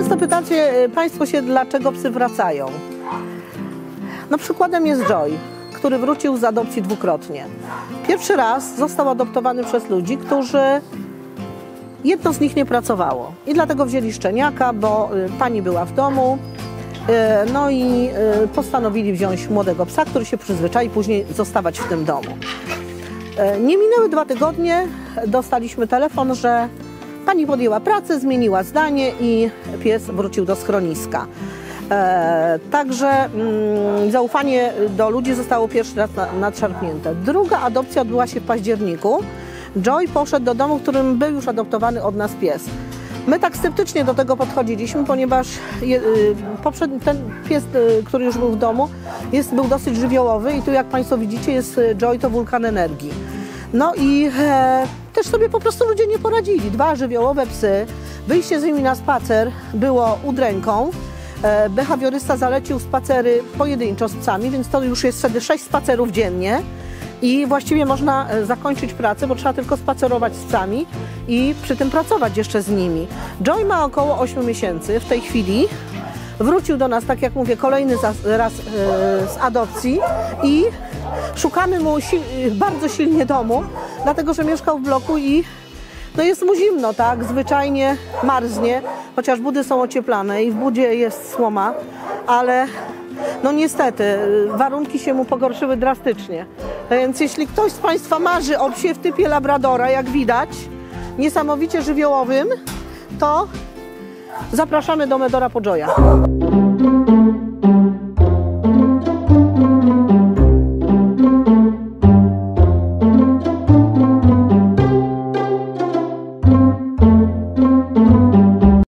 pytacie y, Państwo się, dlaczego psy wracają. No przykładem jest Joy, który wrócił z adopcji dwukrotnie. Pierwszy raz został adoptowany przez ludzi, którzy jedno z nich nie pracowało. I dlatego wzięli szczeniaka, bo y, pani była w domu. y, No i postanowili wziąć młodego psa, który się przyzwyczai później zostawać w tym domu. E, Nie minęły dwa tygodnie, dostaliśmy telefon, że pani podjęła pracę, zmieniła zdanie i pies wrócił do schroniska. E, także mm, zaufanie do ludzi zostało pierwszy raz na, nadszarpnięte. Druga adopcja odbyła się w październiku. Joy poszedł do domu, w którym był już adoptowany od nas pies. My tak sceptycznie do tego podchodziliśmy, ponieważ je, y, ten pies, y, który już był w domu, jest, był dosyć żywiołowy i tu jak Państwo widzicie jest y, Joy to wulkan energii. No i e, też sobie po prostu ludzie nie poradzili. Dwa żywiołowe psy, wyjście z nimi na spacer było udręką. E, behawiorysta zalecił spacery pojedynczo z psami, więc to już jest wtedy sześć spacerów dziennie. I właściwie można e, zakończyć pracę, bo trzeba tylko spacerować z psami i przy tym pracować jeszcze z nimi. Joy ma około 8 miesięcy w tej chwili. Wrócił do nas, tak jak mówię, kolejny raz e, z adopcji i szukamy mu si- bardzo silnie domu, dlatego że mieszkał w bloku i no jest mu zimno, tak? Zwyczajnie marznie, chociaż budy są ocieplane i w budzie jest słoma, ale no niestety warunki się mu pogorszyły drastycznie. Więc jeśli ktoś z Państwa marzy o psie w typie labradora, jak widać, niesamowicie żywiołowym, to zapraszamy do Medora Podżoja.